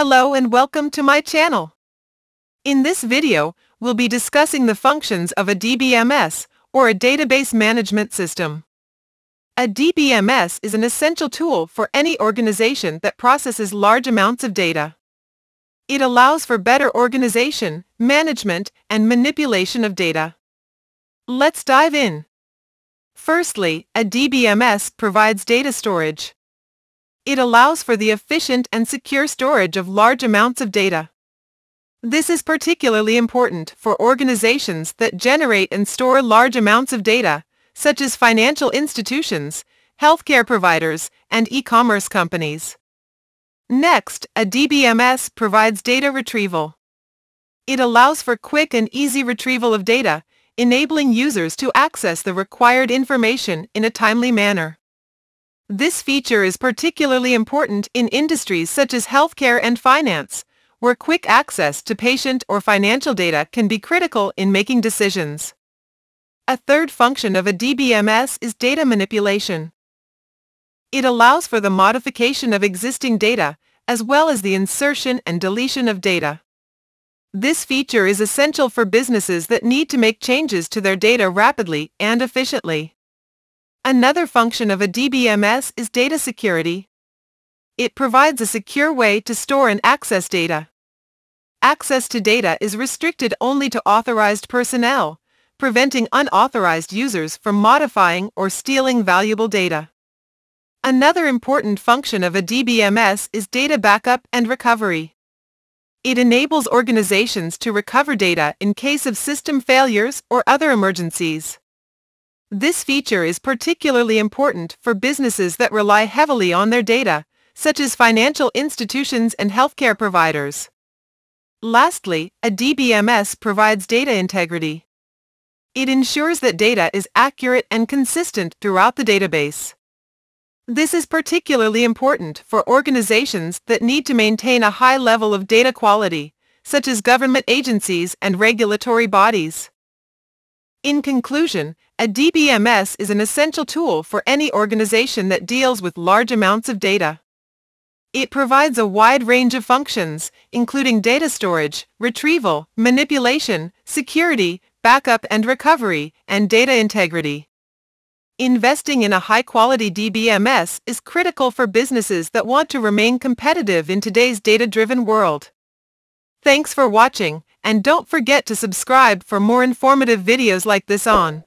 Hello and welcome to my channel. In this video, we'll be discussing the functions of a DBMS, or a database management system. A DBMS is an essential tool for any organization that processes large amounts of data. It allows for better organization, management, and manipulation of data. Let's dive in. Firstly, a DBMS provides data storage. It allows for the efficient and secure storage of large amounts of data. This is particularly important for organizations that generate and store large amounts of data, such as financial institutions, healthcare providers, and e-commerce companies. Next, a DBMS provides data retrieval. It allows for quick and easy retrieval of data, enabling users to access the required information in a timely manner. This feature is particularly important in industries such as healthcare and finance, where quick access to patient or financial data can be critical in making decisions. A third function of a DBMS is data manipulation. It allows for the modification of existing data, as well as the insertion and deletion of data. This feature is essential for businesses that need to make changes to their data rapidly and efficiently. Another function of a DBMS is data security. It provides a secure way to store and access data. Access to data is restricted only to authorized personnel, preventing unauthorized users from modifying or stealing valuable data. Another important function of a DBMS is data backup and recovery. It enables organizations to recover data in case of system failures or other emergencies. This feature is particularly important for businesses that rely heavily on their data, such as financial institutions and healthcare providers. Lastly, a DBMS provides data integrity. It ensures that data is accurate and consistent throughout the database. This is particularly important for organizations that need to maintain a high level of data quality, such as government agencies and regulatory bodies. In conclusion, a DBMS is an essential tool for any organization that deals with large amounts of data. It provides a wide range of functions, including data storage, retrieval, manipulation, security, backup and recovery, and data integrity. Investing in a high-quality DBMS is critical for businesses that want to remain competitive in today's data-driven world. Thanks for watching, and don't forget to subscribe for more informative videos like this on.